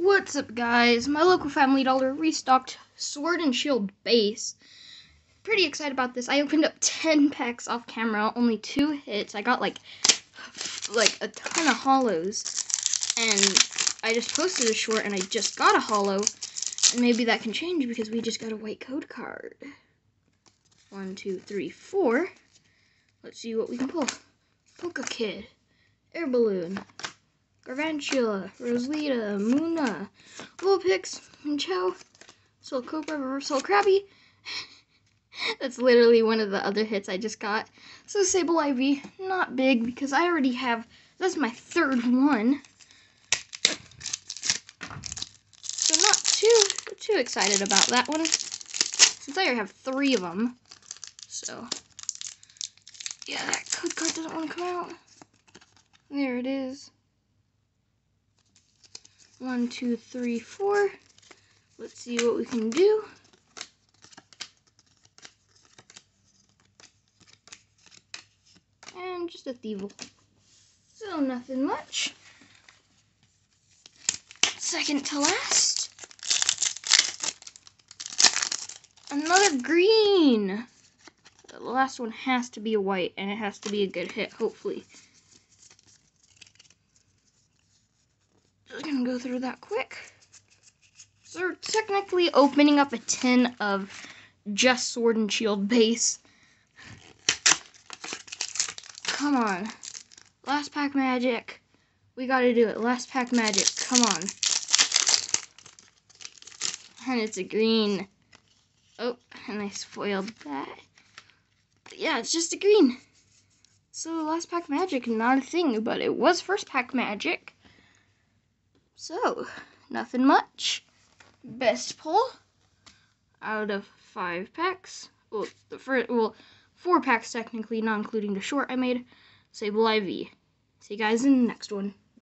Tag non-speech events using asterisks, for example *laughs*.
What's up, guys? My local Family Dollar restocked Sword and Shield base. Pretty excited about this. I opened up 10 packs off camera, only two hits. I got like like a ton of holos And I just posted a short and I just got a holo. And maybe that can change because we just got a white code card. One, two, three, four. Let's see what we can pull. Polka Kid. Air Balloon. Galvantula, Rosalita, Munna, Vulpix, Minchow, Soul Cobra, Reverse Krabby. *laughs* That's literally one of the other hits I just got. So Sable Sableye, not big because I already have, that's my third one. So not too, too excited about that one. Since I already have three of them. So, yeah, that code card doesn't want to come out. There it is. One, two, three, four. Let's see what we can do. And just a Thievul. So nothing much. Second to last. Another green. The last one has to be a white, and it has to be a good hit, hopefully. Gonna go through that quick. So technically opening up a tin of just Sword and Shield base. Come on. Last pack magic. We gotta do it. Last pack magic. Come on. And it's a green. Oh, and I spoiled that. But yeah, it's just a green. So last pack magic, not a thing, but it was first pack magic. So, nothing much. Best pull out of five packs. Well, the first, well, four packs technically, not including the short I made. Sable V. See you guys in the next one.